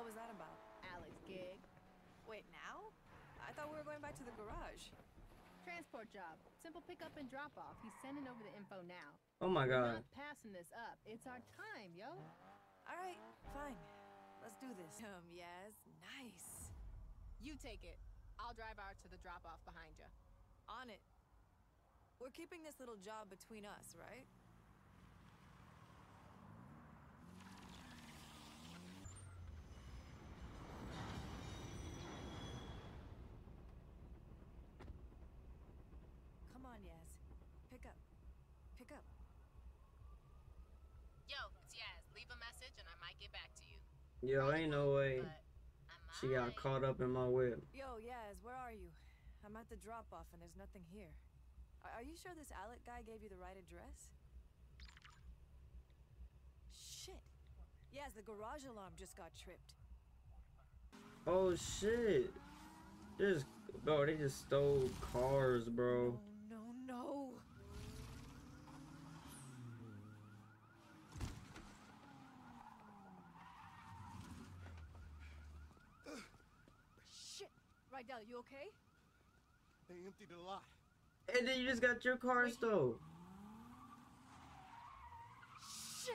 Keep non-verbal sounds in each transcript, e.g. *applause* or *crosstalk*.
What was that about? Alec's gig. Wait, now? I thought we were going back to the garage. Transport job. Simple pickup and drop off. He's sending over the info now. Oh my We're god. not passing this up. It's our time, yo. All right, fine. Let's do this. *laughs* Um, yes, nice. You take it. I'll drive out to the drop off behind you. On it. We're keeping this little job between us, right? Come on, Yaz. Pick up. Pick up. Yo, it's Yaz. Leave a message and I might get back to you. Yo, ain't no way. But She got caught up in my web. Yo, Yaz, where are you? I'm at the drop off and there's nothing here. Are, are you sure this Alec guy gave you the right address? Shit. Yaz, the garage alarm just got tripped. Oh shit. Just bro, they just stole cars, bro. Oh, No, no, no. Shit. Rydell, you okay? They emptied a lot. And then you just got your car stole. Shit.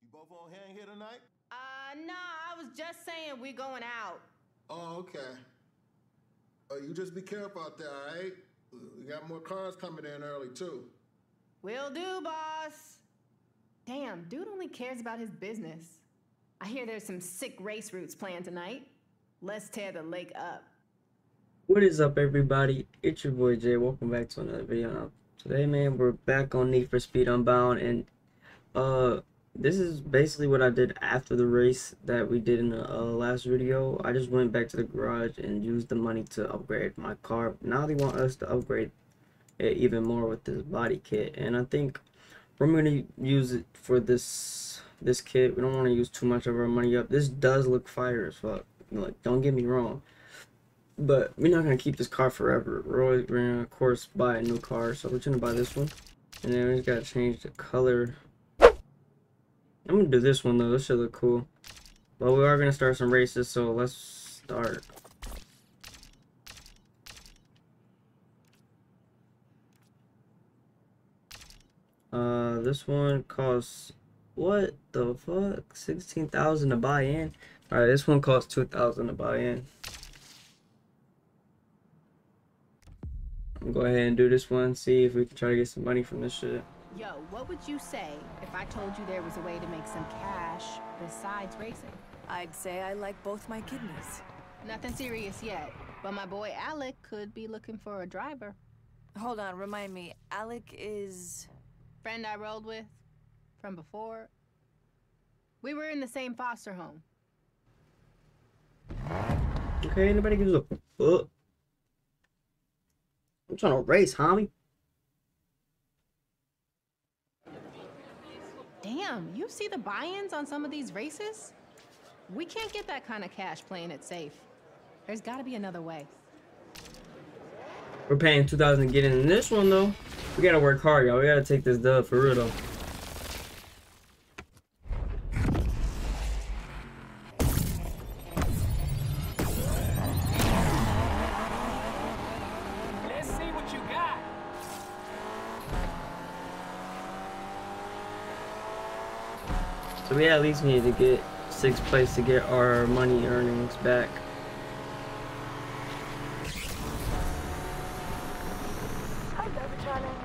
You both on hand here tonight? Uh, no, I was just saying we going out. Oh, okay. Oh, you just be careful out there, all right? We got more cars coming in early, too. Will do, boss. Damn, dude only cares about his business. I hear there's some sick race routes planned tonight. Let's tear the lake up. What is up, everybody? It's your boy Jay. Welcome back to another video. Now, today, man, we're back on Need for Speed Unbound, and uh, this is basically what I did after the race that we did in the uh, last video. I just went back to the garage and used the money to upgrade my car. Now they want us to upgrade it even more with this body kit, and I think we're gonna use it for this this kit. We don't want to use too much of our money up. This does look fire as fuck. Like, don't get me wrong but we're not gonna keep this car forever. We're always we're gonna of course buy a new car, so we're gonna buy this one, and then we just gotta change the color. I'm gonna do this one though. This should look cool. But we are gonna start some races, so let's start. Uh, this one costs what the fuck? Sixteen thousand to buy in. All right, this one costs two thousand to buy in. I'm gonna go ahead and do this one, see if we can try to get some money from this shit. Yo, what would you say if I told you there was a way to make some cash besides racing? I'd say I like both my kidneys. Nothing serious yet, but my boy Alec could be looking for a driver. Hold on, remind me. Alec is. Friend I rolled with from before. We were in the same foster home. Okay, anybody gives a fuck. I'm trying to race, homie. Damn, you see the buy-ins on some of these races? We can't get that kind of cash playing it safe. There's gotta be another way. We're paying 2000 to get in this one though. We gotta work hard, y'all. We gotta take this dub for real though. So we at least need to get sixth place to get our money earnings back. Hi, Driver Challenge.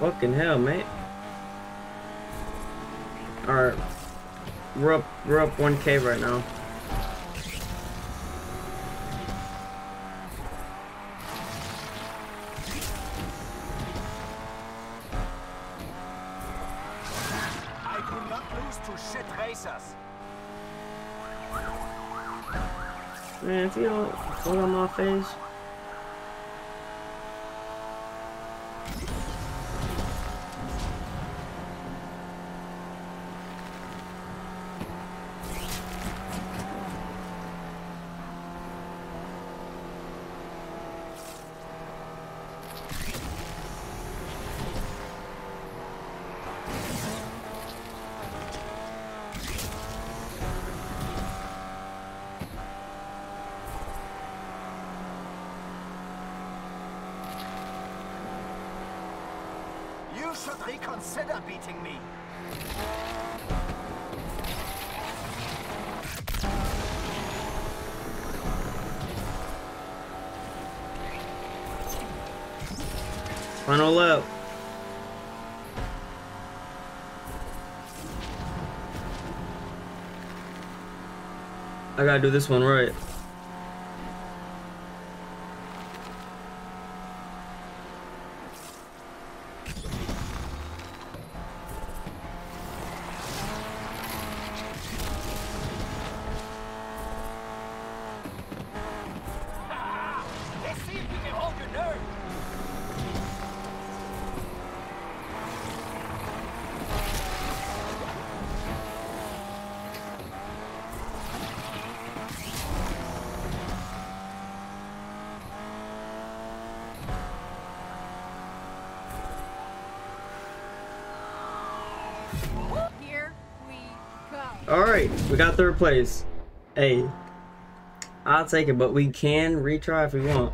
Fucking hell, mate. Alright. We're up we're up 1k right now. I do not lose to shit racers. Man, if you don't fall on my face. You should reconsider beating me. Final lap. I gotta do this one right. Got third place. Hey, I'll take it, but we can retry if we want.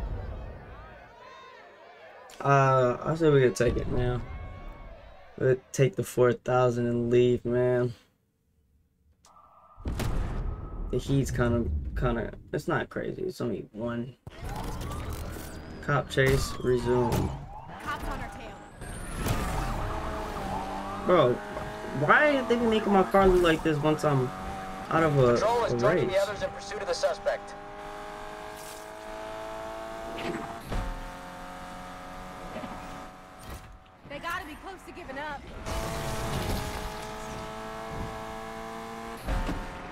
Uh, I say we could take it now. We'll take the four thousand and leave, man. The heat's kind of, kind of. It's not crazy. It's only one. Cop chase resume. Bro, why are they making my car look like this once I'm out of a, Patrol is a race? the others in pursuit of the suspect. They gotta be close to giving up.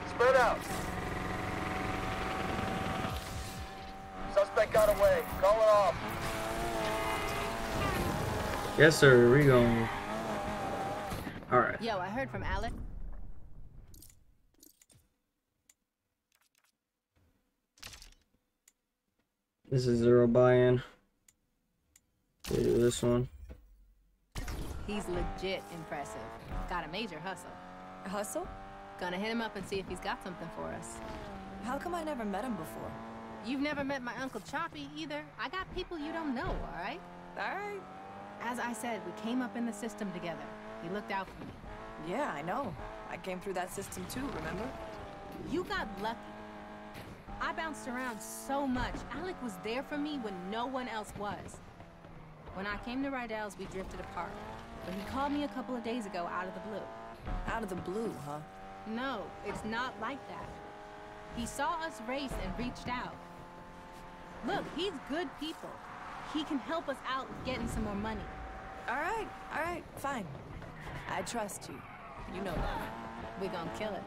Spread out. Suspect got away. Call it off. Yes, sir. We going. All right. Yo, I heard from Alec. This is zero buy-in. We do this one. He's legit impressive. Got a major hustle. Hustle? Gonna hit him up and see if he's got something for us. How come I never met him before? You've never met my Uncle Choppy either. I got people you don't know, alright? Alright. As I said, we came up in the system together. He looked out for me. Yeah, I know. I came through that system too, remember? You got lucky. I bounced around so much. Alec was there for me when no one else was. When I came to Rydell's, we drifted apart. But he called me a couple of days ago out of the blue. Out of the blue, huh? No, it's not like that. He saw us race and reached out. Look, he's good people. He can help us out with getting some more money. Alright, alright, fine. I trust you. You know that. We're gonna kill it.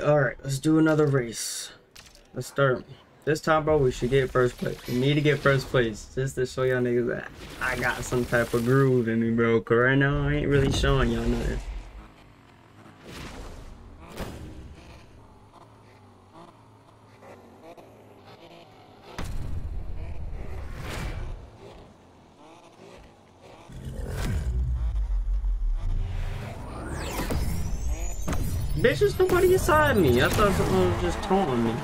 All right, all right. Let's do another race. Let's start. This time, bro, we should get first place. We need to get first place just to show y'all niggas that I got some type of groove in me, bro. Cause right now I ain't really showing y'all nothing. Inside me. I thought someone was just taunting me.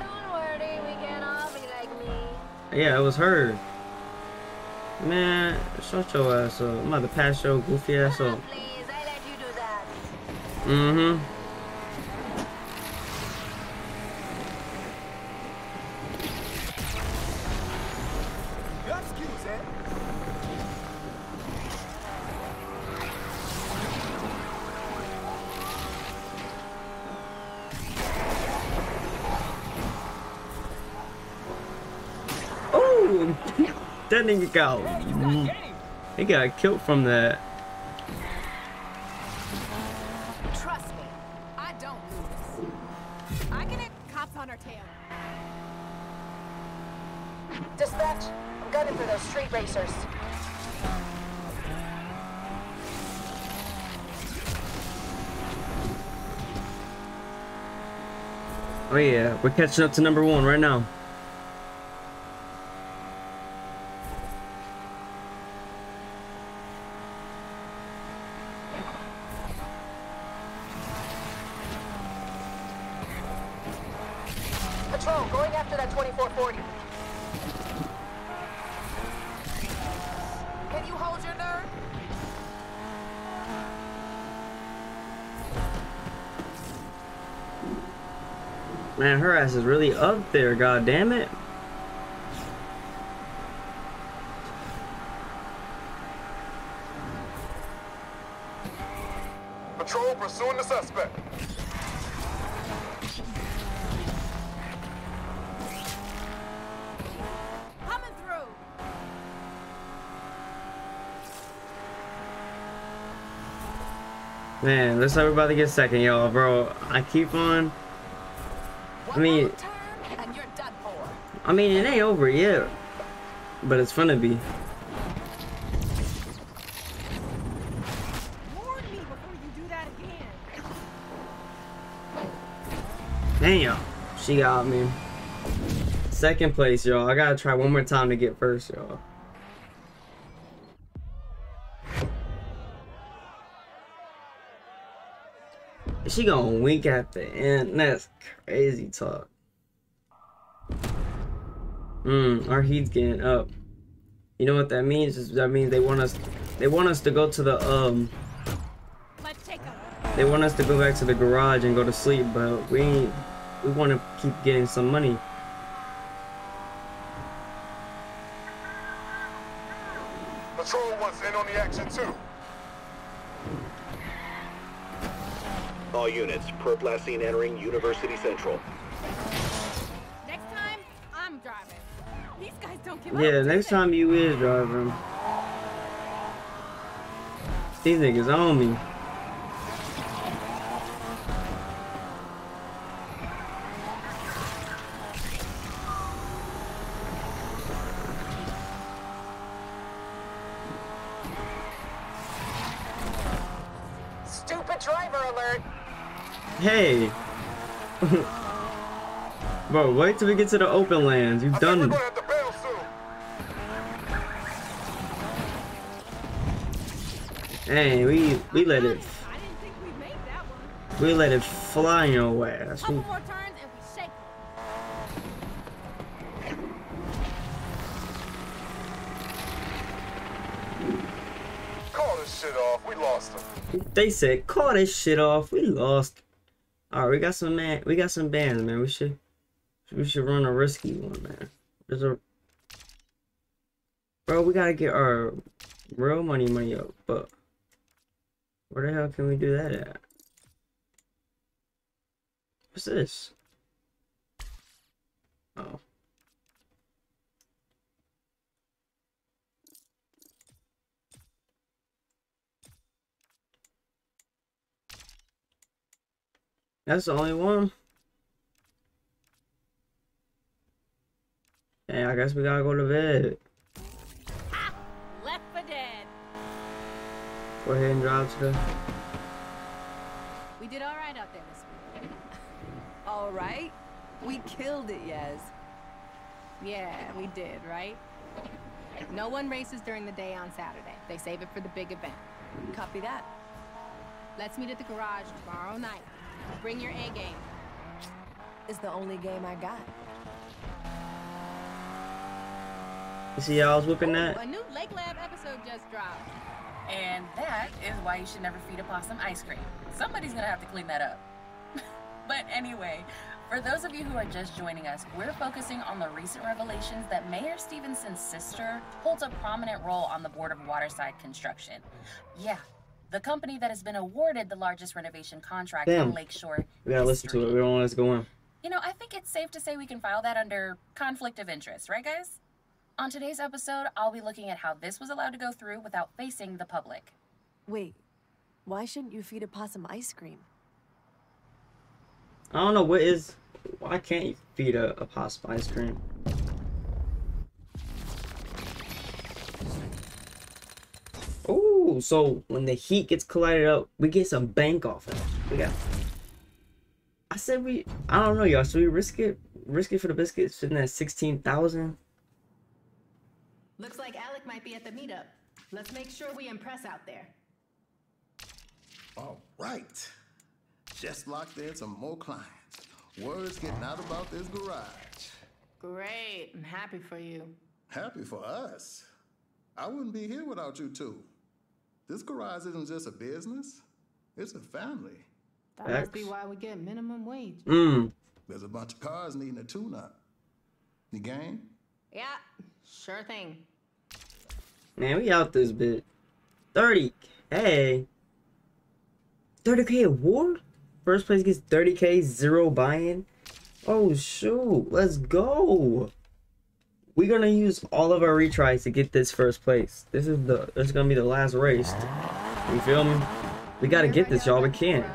Don't worry, we can all be like me. Yeah, it was her. Man, shut your ass up. I'm about to pass your goofy ass up. on, please, I let you do that. Mm-hmm. That nigga got. Mm, he got killed from that. Trust me, I don't lose. I can hit cops on our tail. Dispatch, I'm gunning for those street racers. Oh yeah, we're catching up to number one right now. after that 2440. Can you hold your nerve? Man, her ass is really up there, god damn it. Patrol pursuing the suspect. Coming through. Man, looks like we're about to get second, y'all, bro. I keep on. I mean. I mean, it ain't over yet, but it's fun to be. Damn, she got me. Second place, y'all. I gotta try one more time to get first, y'all. She gonna wink at the end. That's crazy talk. Hmm, our heat's getting up. You know what that means? Is that means they want us they want us to go to the um they want us to go back to the garage and go to sleep, but we we want to keep getting some money. Patrol wants in on the action too. All units, perp last seen entering University Central. Next time, I'm driving. These guys don't give Yeah, up. do next time you is driving. These niggas on me. Wait till we get to the open lands. You've I done. gonna have to bail soon. Hey, we we let it I didn't think we made that one. we let it fly in your ass. Couple We- more turns and we shake. 'em. Call this shit off. We lost him. They said call this shit off. We lost. All right, we got some man. We got some bands, man. We should we should run a risky one, man. There's a bro. We gotta get our real money money up, but where the hell can we do that at? What's this? Oh. That's the only one. Hey, I guess we gotta go to bed. Left for dead. Go ahead and drive to the. We did all right out there this *laughs* week. All right. We killed it, Yaz. Yeah, we did, right? No one races during the day on Saturday. They save it for the big event. Copy that. Let's meet at the garage tomorrow night. Bring your A game. It's the only game I got. You see how I was whipping that? A new Lake Lab episode just dropped. And that is why you should never feed a possum ice cream. Somebody's gonna have to clean that up. *laughs* but anyway, for those of you who are just joining us, we're focusing on the recent revelations that Mayor Stevenson's sister holds a prominent role on the board of Waterside Construction. Yeah, the company that has been awarded the largest renovation contract Damn. in Lakeshore. We gotta listen to it. history. We don't want us to go in. You know, I think it's safe to say we can file that under conflict of interest, right, guys? On today's episode, I'll be looking at how this was allowed to go through without facing the public. Wait. Why shouldn't you feed a possum ice cream? I don't know what is. Why can't you feed a, a possum ice cream? Oh, so when the heat gets collided up, we get some bank off of it. We got. I said we. I don't know, y'all. Should we risk it? Risk it for the biscuits? Sitting at sixteen thousand. Looks like Alec might be at the meetup. Let's make sure we impress out there. All right. Just locked in some more clients. Words getting out about this garage. Great. I'm happy for you. Happy for us. I wouldn't be here without you two. This garage isn't just a business, it's a family. That must be why we get minimum wage. Mm. There's a bunch of cars needing a tune up. You game? Yeah, sure thing. Man, we out this bit. 30k. 30k award? First place gets 30k, zero buy-in. Oh shoot, let's go. We're gonna use all of our retries to get this first place. This is the this is gonna be the last race. You feel me? We gotta get this, y'all. We can't.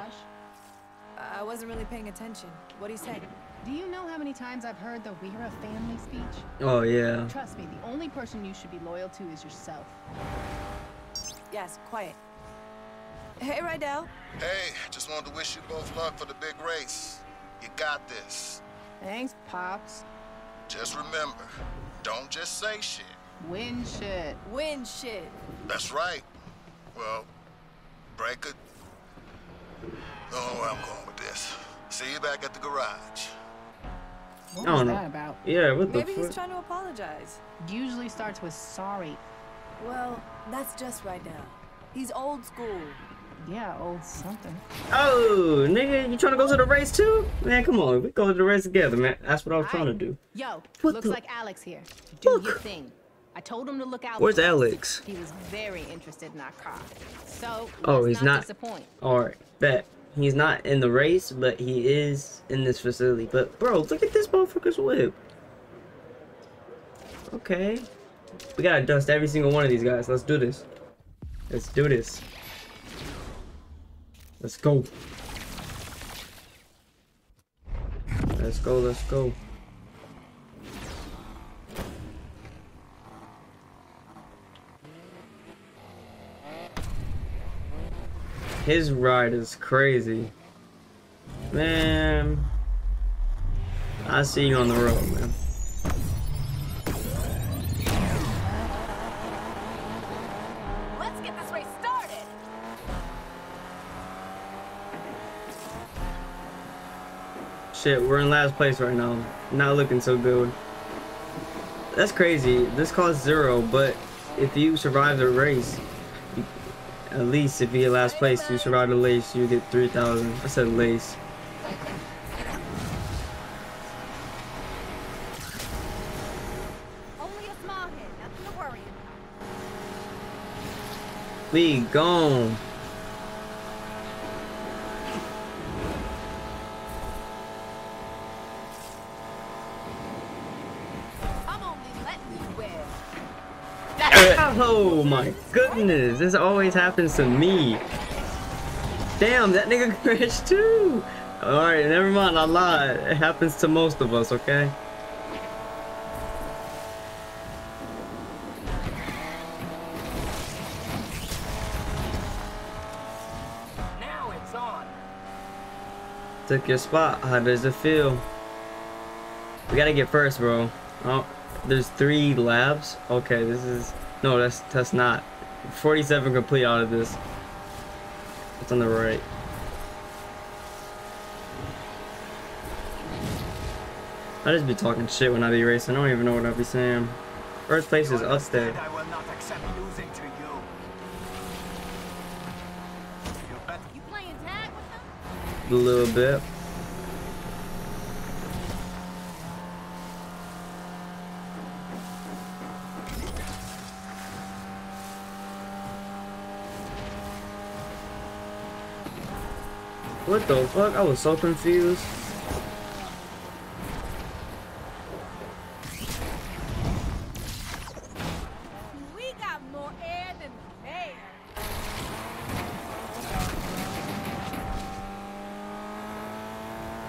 I wasn't really paying attention. What'd he say? Do you know how many times I've heard the We're a Family speech? Oh yeah. Trust me, the only person you should be loyal to is yourself. Yes, quiet. Hey, Rydell. Hey, just wanted to wish you both luck for the big race. You got this. Thanks, Pops. Just remember, don't just say shit. Win shit. Win shit. That's right. Well, break it. Oh, where I'm going with this. See you back at the garage. What I was don't know. that about? Yeah, what the Maybe he's trying to apologize. Usually starts with sorry. Well, that's just right now. He's old school. Yeah, old something. Oh, nigga, you trying to go to the race too? Man, come on, we go to the race together, man. That's what I was trying to do. Yo, What looks the- like Alec's here. Do your thing. I told him to look out. Where's. Alec? He was very interested in our car. So, Oh, he's not, not. disappoint. All right, bet. He's not in the race, but he is in this facility. But bro, look at this motherfucker's whip. Okay, we gotta dust every single one of these guys. Let's do this. Let's do this. Let's go. Let's go. Let's go. His ride is crazy. Man. I see you on the road, man. Let's get this race started. Shit, we're in last place right now. Not looking so good. That's crazy. This costs zero, but if you survive the race, at least if you get last place, you survive the race, you get 3,000. I said lace. Only a Oh my goodness, this always happens to me. Damn, that nigga *laughs* crashed too. Alright, never mind, I lied. It happens to most of us, okay? Now it's on. Took your spot. How does it feel? We gotta get first, bro. Oh, there's three labs. Okay, this is no, that's that's not. 47 complete out of this. It's on the right. I just be talking shit when I be racing. I don't even know what I be saying. First place is up there. I will not accept losing to you. You You playing tag with them? A little bit. What the fuck? I was so confused. We got more air than air.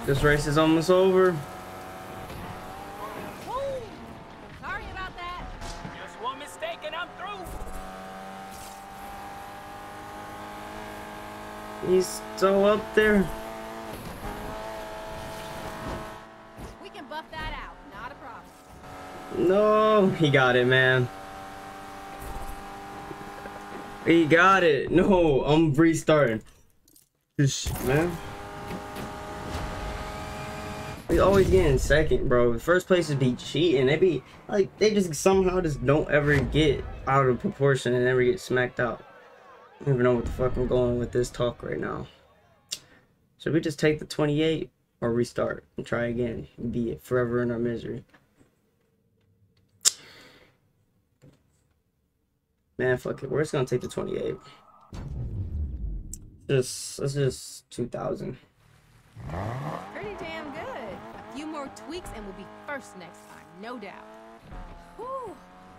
This race is almost over. Woo! Sorry about that. just one mistake and I'm through. He's so up there. We can buff that out. Not a problem. No, he got it, man. He got it. No, I'm restarting. This man. We always get in second, bro. First places be cheating. They be like they just somehow just don't ever get out of proportion and never get smacked out. I don't even know what the fuck I'm going with this talk right now. Should we just take the 28 or restart and try again? Be it forever in our misery. Man, fuck it. We're just gonna take the 28. Just let's just 2000. Pretty damn good. A few more tweaks and we'll be first next time, no doubt. Whew,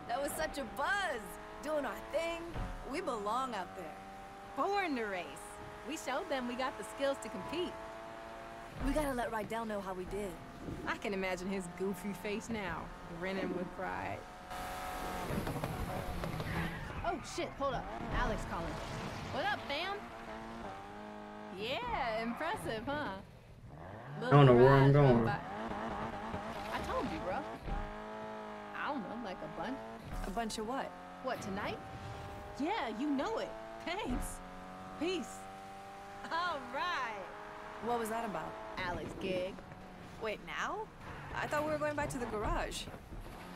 that was such a buzz. Doing our thing. We belong out there. Born to race. We showed them we got the skills to compete. We gotta let Rydell know how we did. I can imagine his goofy face now, grinning with pride. Oh shit, hold up. Alec's calling. What up, fam? Yeah, impressive, huh? I don't know where I'm going. I told you, bro. I don't know, like a bunch. A bunch of what? What, tonight? Yeah, you know it. Thanks. Peace. All right. What was that about? Alec's gig. Wait, now? I thought we were going back to the garage.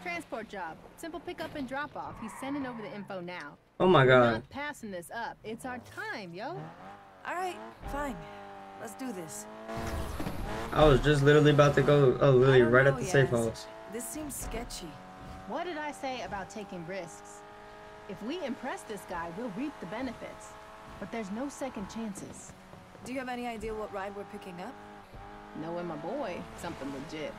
Transport job. Simple pickup and drop off. He's sending over the info now. Oh my We're god. not passing this up. It's our time, yo. All right, fine. Let's do this. I was just literally about to go oh literally right know, at the safe house. This seems sketchy. What did I say about taking risks? If we impress this guy, we'll reap the benefits. But there's no second chances. Do you have any idea what ride we're picking up? Knowing my boy, something legit.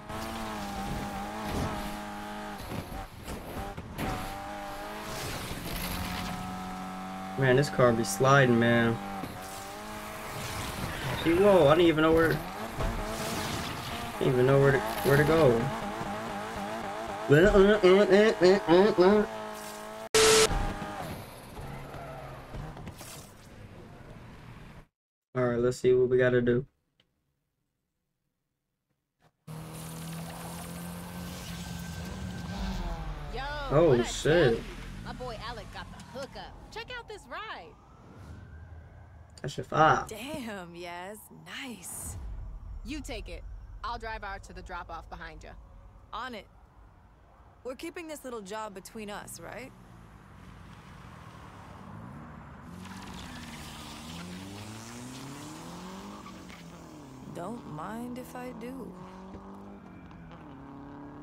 Man, this car be sliding, man. See, whoa, I didn't even know where. Didn't even know where to where to go. Let's see what we gotta do. Yo, Oh, shit. tell you? My boy Alec got the hookup. Check out this ride. That's your five. Damn, yes, Nice. You take it. I'll drive out to the drop off behind you. On it. We're keeping this little job between us, right? Don't mind if I do.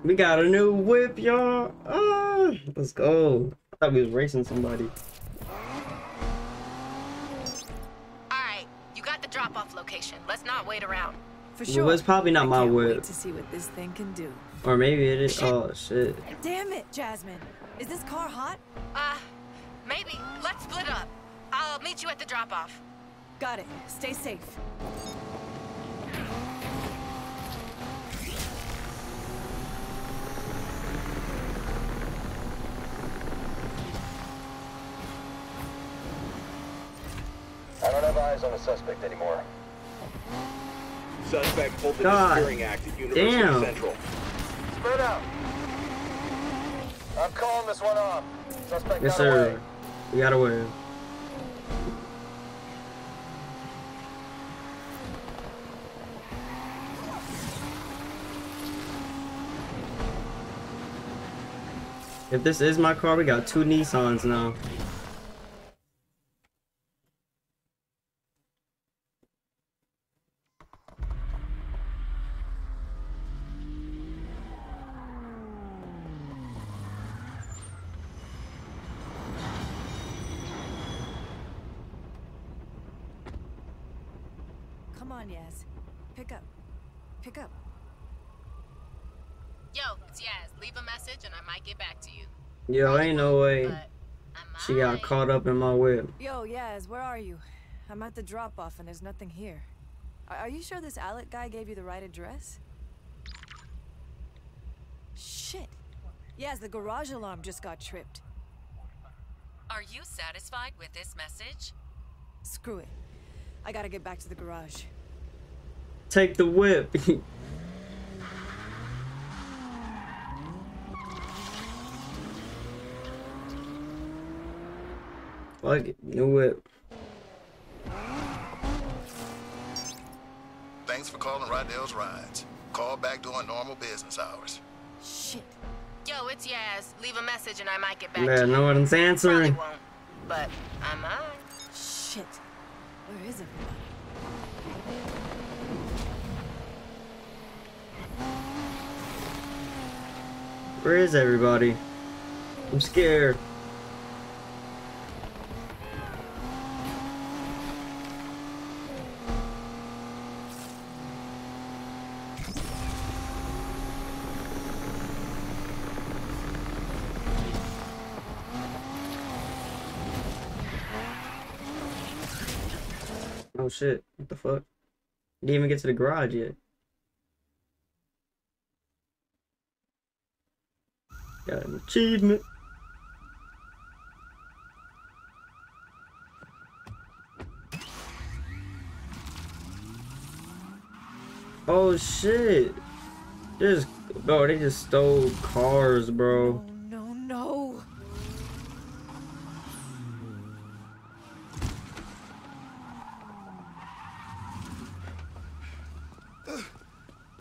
We got a new whip, y'all. Ah, let's go. I thought we was racing somebody. Alright, you got the drop off location. Let's not wait around. For Well, sure. it's probably not I my whip. To see what this thing can do. Or maybe it is. Oh shit. Damn it, Jasmine. Is this car hot? Uh, maybe. Let's split up. I'll meet you at the drop off. Got it. Stay safe. I don't have eyes on the suspect anymore. Suspect pulled the God Disappearing Act at University damn. Central. Spread out. I'm calling this one off. Suspect Yes, got away. sir. We got away. If this is my car, we got two Nissans now. Come on, Yaz. Pick up. Pick up. Yo, it's Yaz. Leave a message and I might get back to you. Yo, ain't no way. She got caught up in my whip. Yo, Yaz, where are you? I'm at the drop-off and there's nothing here. Are, are you sure this Alec guy gave you the right address? Shit. Yaz, the garage alarm just got tripped. Are you satisfied with this message? Screw it. I gotta get back to the garage. Take the whip. *laughs* Fuck it, new whip. Thanks for calling Rydell's Rides. Call back during normal business hours. Shit. Yo, it's Yaz. Leave a message and I might get back to Man, you. no one's Probably answering. won't, but I might. Shit. Where is everybody? Where is everybody? I'm scared. Shit, what the fuck? Didn't even get to the garage yet. Got an achievement. Oh shit. Just bro, they just stole cars, bro. No, no.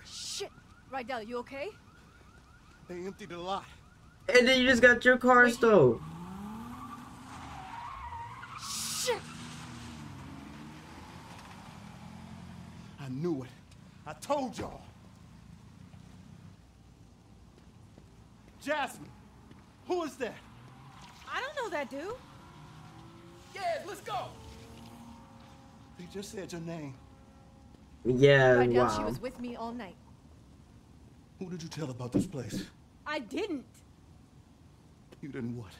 Shit. Rydell, you okay? They emptied the lot. And then you just got your car stole. Shit. I knew it. I told y'all. Jasmine, who is that? I don't know that dude. Yeah, let's go. They just said your name. Yeah, Rydell, she was with me all night. Who did you tell about this place? I didn't. You didn't what?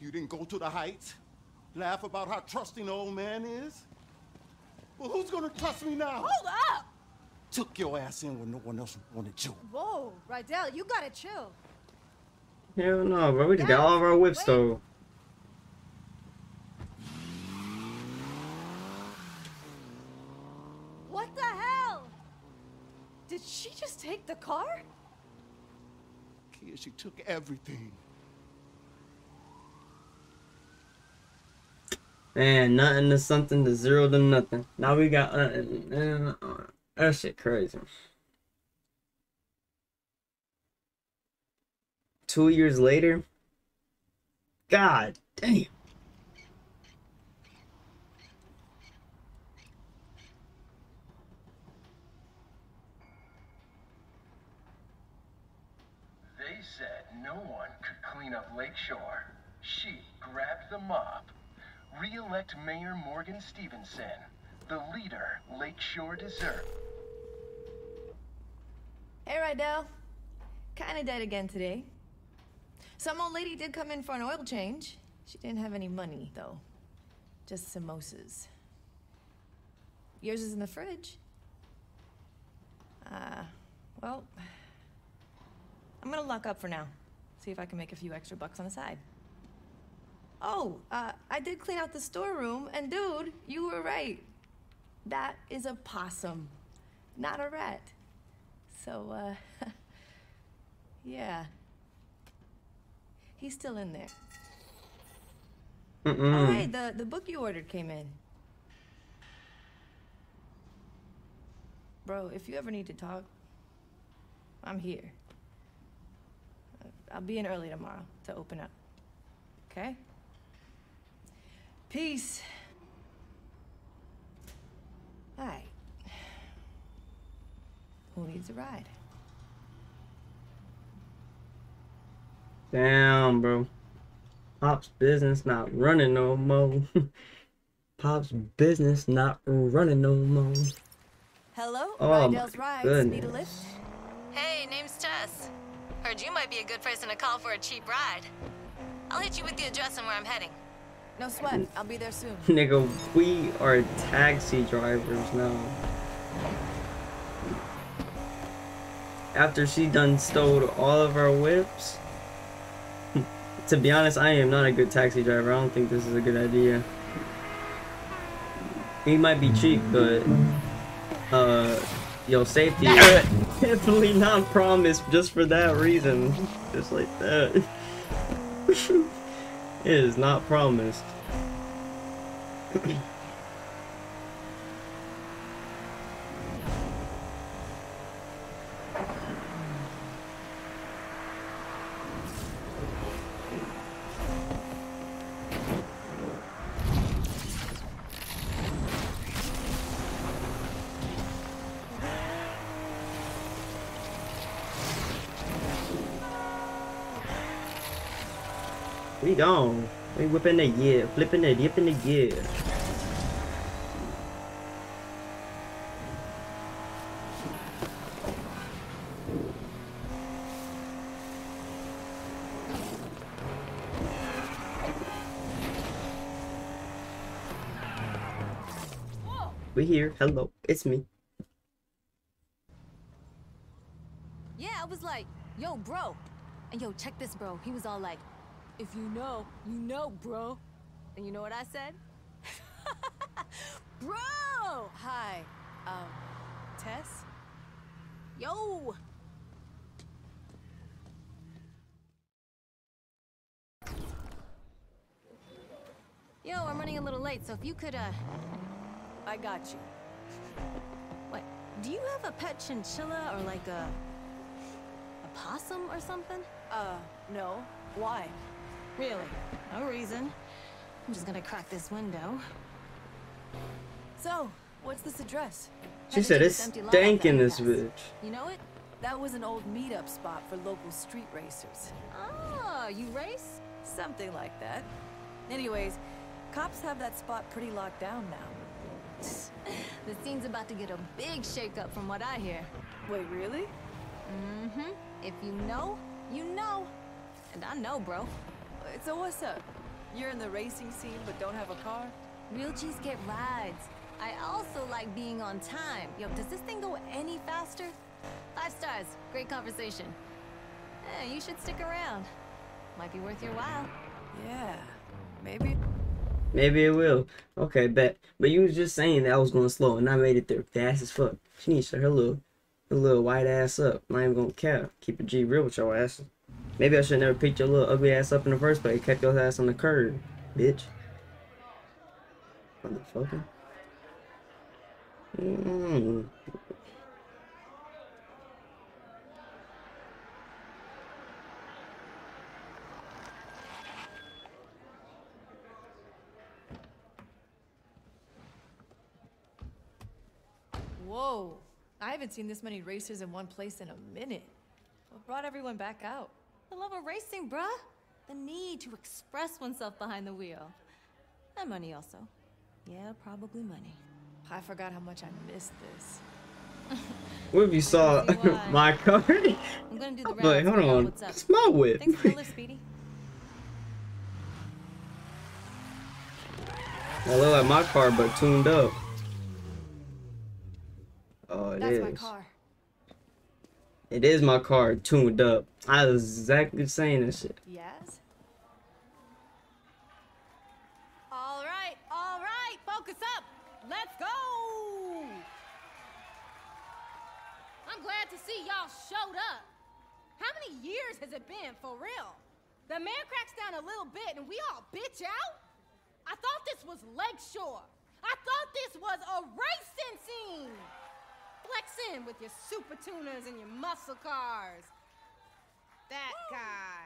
You didn't go to the heights? Laugh about how trusting the old man is? Well, who's gonna trust me now? Hold up! Took your ass in when no one else wanted you. Whoa, Rydell, you gotta chill. Hell no, bro. We just got all of our whips Wait. stole. What the hell? Did she just take the car? Kid, she took everything. Man, nothing to something to zero to nothing. Now we got uh, uh, uh, that shit crazy. Two years later. God damn. They said no one could clean up Lakeshore. She grabbed the mop. Re-elect Mayor Morgan Stevenson, the leader Lakeshore deserves. Hey, Rydell. Kinda dead again today. Some old lady did come in for an oil change. She didn't have any money, though. Just samosas. Yours is in the fridge. Uh, well, I'm gonna lock up for now. See if I can make a few extra bucks on the side. Oh, uh, I did clean out the storeroom, and dude, you were right. That is a possum, not a rat. So, uh, *laughs* yeah. He's still in there. Oh, Mm-mm. hey, the, the book you ordered came in. Bro, if you ever need to talk, I'm here. I'll be in early tomorrow to open up. Okay? Peace. All right. Who needs a ride? Damn, bro. Pop's business not running no more. *laughs* Pop's business not running no more. Hello? Oh, Rydell's my Rides. goodness. Need a lift? Hey, name's Tess. Heard you might be a good person to call for a cheap ride. I'll hit you with the address and where I'm heading. No sweat. I'll be there soon. *laughs* Nigga, we are taxi drivers now. After she done stole all of our whips. *laughs* to be honest, I am not a good taxi driver. I don't think this is a good idea. He might be cheap, but uh yo safety is *laughs* definitely not promised just for that reason. Just like that. *laughs* it is not promised. Gone. We whipping the gear, flipping the dipping the gear. We here. Hello, it's me. Yeah, I was like, yo, bro. And yo, check this, bro. He was all like, if you know, you know, bro. And you know what I said? *laughs* bro! Hi. Um, Tess? Yo! Yo, I'm running a little late, so if you could, uh... I got you. What? Do you have a pet chinchilla or like a... a possum or something? Uh, no. Why? Really? No reason. I'm just gonna crack this window. So, what's this address? She said it's stank in this bitch. You know it? That was an old meetup spot for local street racers. Ah, you race? Something like that. Anyways, cops have that spot pretty locked down now. *laughs* the scene's about to get a big shakeup from what I hear. Wait, really? Mm-hmm. If you know, you know. And I know, bro. So what's up? You're in the racing scene but don't have a car? Real G's get rides. I also like being on time. Yo, does this thing go any faster? Five stars. Great conversation. Eh, you should stick around. Might be worth your while. Yeah, maybe. Maybe it will. Okay, bet. But you was just saying that I was going slow, and I made it there fast as fuck. She needs to shut her little, her little white ass up. I'm not even gonna care. Keep it G real with your ass. Maybe I should never picked your little ugly ass up in the first place. Kept your ass on the curb, bitch. Motherfucker. Mm. Whoa. I haven't seen this many racers in one place in a minute. What brought everyone back out? The love of racing, bruh. The need to express oneself behind the wheel. And money also. Yeah, probably money. I forgot how much I missed this. *laughs* What if you saw *laughs* my car? I'm gonna do the *laughs* I'm like, hold on. What's up? It's my whip. Thanks for the lift, Speedy. I look like my car, but tuned up. Oh, it That's is. my car. It is my car, tuned up. I was exactly saying that shit. Yes? All right, all right, focus up. Let's go. I'm glad to see y'all showed up. How many years has it been, for real? The man cracks down a little bit and we all bitch out? I thought this was Lakeshore. I thought this was a racing scene. Flex in with your super tuners and your muscle cars. That guy.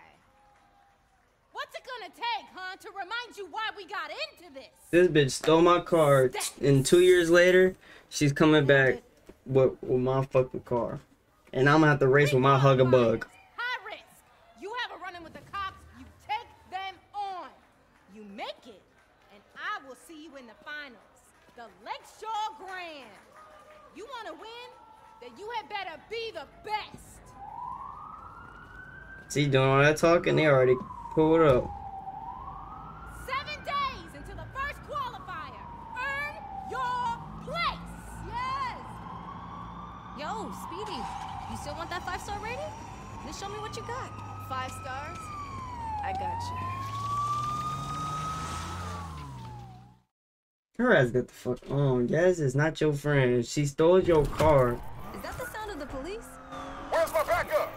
What's it gonna take, huh, to remind you why we got into this? This bitch stole my car, and two years later, she's coming back with, with my fucking car. And I'm gonna have to race with my hugger bug. High risk. You have a run-in with the cops, you take them on. You make it, and I will see you in the finals. The Lakeshore Grand. You wanna win? Then you had better be the best. See, doing all that talking, they already pulled up. Seven days until the first qualifier. Earn your place. Yes. Yo, Speedy, you still want that five-star rating? Then show me what you got. Five stars? I got you. Her ass got the fuck on. Yes, is not your friend. She stole your car. Is that the sound of the police? Where's my backup?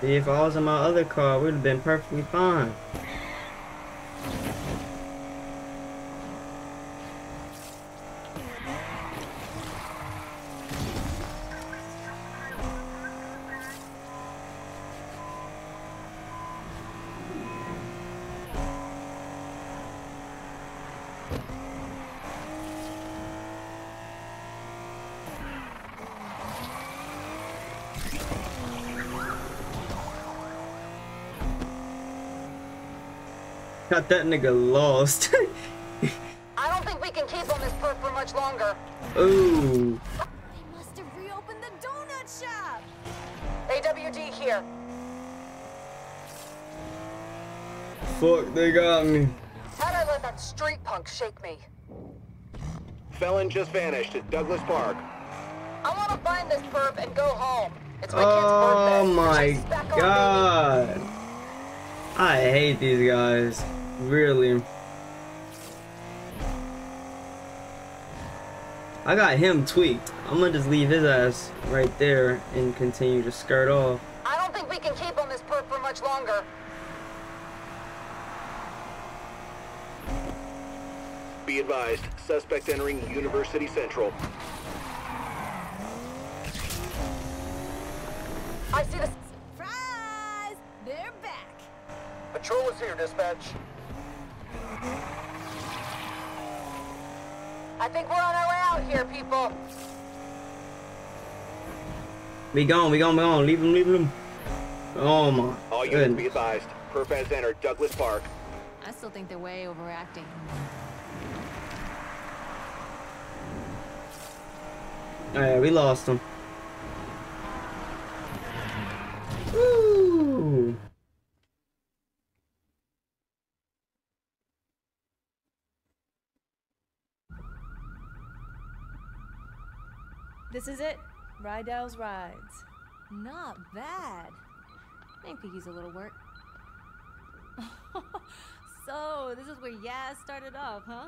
See, if I was in my other car, we'd have been perfectly fine. Got that nigga lost. *laughs* I don't think we can keep on this perk for much longer. Ooh. They must have reopened the donut shop. AWD here. Fuck, they got me. How'd I let that street punk shake me? Felon just vanished at Douglas Park. I want to find this perp and go home. It's my Oh kid's birthday. my She's back on baby. god. I hate these guys. Really. I got him tweaked. I'm gonna just leave his ass right there and continue to skirt off. I don't think we can keep on this perp for much longer. Be advised, suspect entering University Central. I see the Surprise! They're back. Patrol is here, dispatch. Think we're on our way out here, people. We gone, we gone, we gone. Leave him, leave him. Oh my All units be advised, perp has entered Douglas Park. I still think they're way overacting. Alright, we lost him. This is it. Rydell's Rides. Not bad. Maybe could use a little work. *laughs* so, this is where Yaz started off, huh?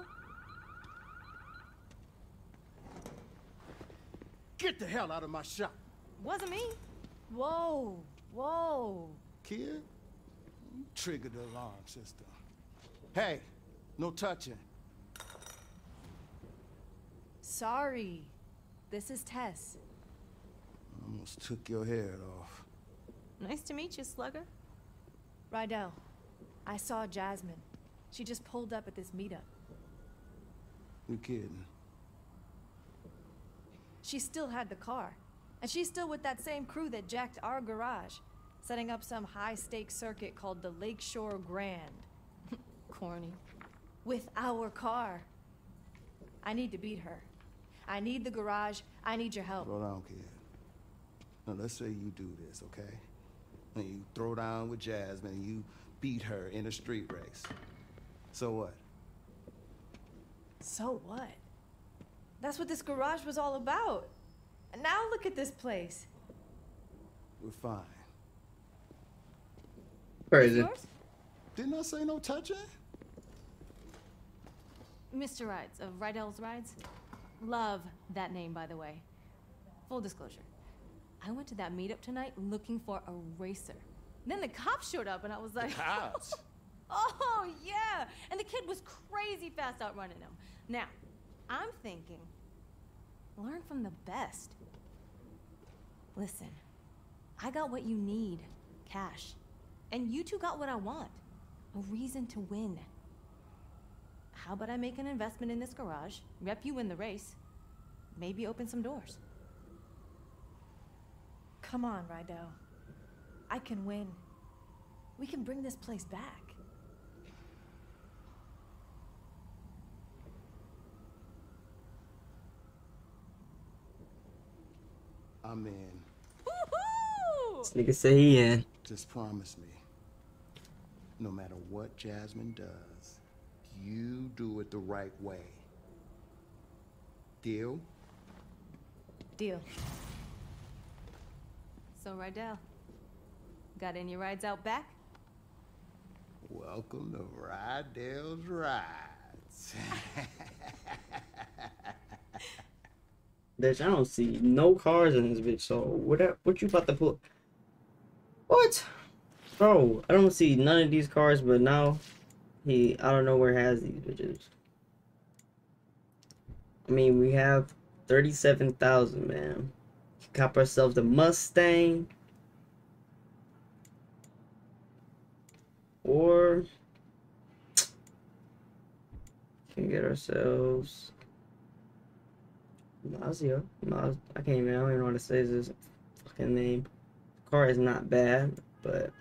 Get the hell out of my shop. Wasn't me. Whoa, whoa. Kid, you triggered the alarm system. Hey, no touching. Sorry. This is Tess. I Almost took your head off. Nice to meet you, Slugger. Rydell, I saw Jasmine. She just pulled up at this meetup. You kidding? She still had the car. And she's still with that same crew that jacked our garage, setting up some high-stakes circuit called the Lakeshore Grand. *laughs* Corny. With our car. I need to beat her. I need the garage. I need your help. Slow down, kid. Now, let's say you do this, okay? And you throw down with Jasmine and you beat her in a street race. So what? So what? That's what this garage was all about. And now look at this place. We're fine. Crazy. Didn't I say no touching? Mr. Rides of Rydell's Rides. Love that name, by the way. Full disclosure. I went to that meetup tonight looking for a racer. Then the cops showed up and I was like, Cops? *laughs* Oh, yeah. And the kid was crazy fast outrunning him. Now, I'm thinking, learn from the best. Listen, I got what you need cash. And you two got what I want a reason to win. How about I make an investment in this garage, rep you in the race, maybe open some doors? Come on, Rydell. I can win. We can bring this place back. I'm in. This nigga say he in. Just promise me. No matter what Jasmine does, you do it the right way. Deal? Deal. So, Rydell, got any rides out back? Welcome to Rydell's Rides. *laughs* Bitch, I don't see no cars in this bitch, so what what you about to pull? What? Bro, I don't see none of these cars, but now he I don't know where has these bitches. I mean, we have 37,000, man. Cop ourselves the Mustang. Or Can get ourselves Mazio. Maz I can't even I don't even know how to say this fucking name. The car is not bad, but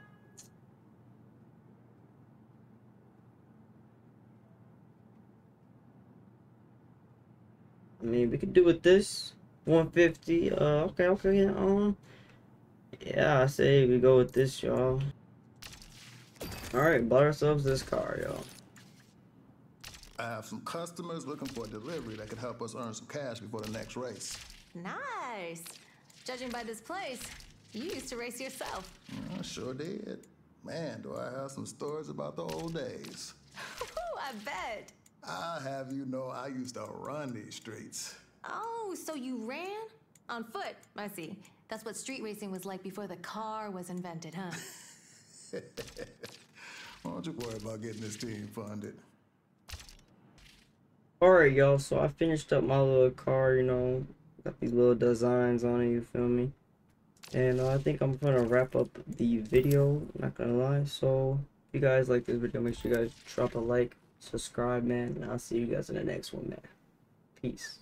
I mean we could do with this 150 uh okay okay um yeah I say we go with this y'all Alright, bought ourselves this car, y'all. I have some customers looking for a delivery that could help us earn some cash before the next race. Nice. Judging by this place, you used to race yourself. I sure did. Man, do I have some stories about the old days. *laughs* I bet. I have you know I used to run these streets. Oh, so you ran? On foot, I see. That's what street racing was like before the car was invented, huh? *laughs* *laughs* Why don't you worry about getting this team funded? Alright, y'all, so I finished up my little car, you know, got these little designs on it, you feel me? And uh, I think I'm gonna wrap up the video, not gonna lie. So, if you guys like this video, make sure you guys drop a like, subscribe, man, and I'll see you guys in the next one, man. Peace.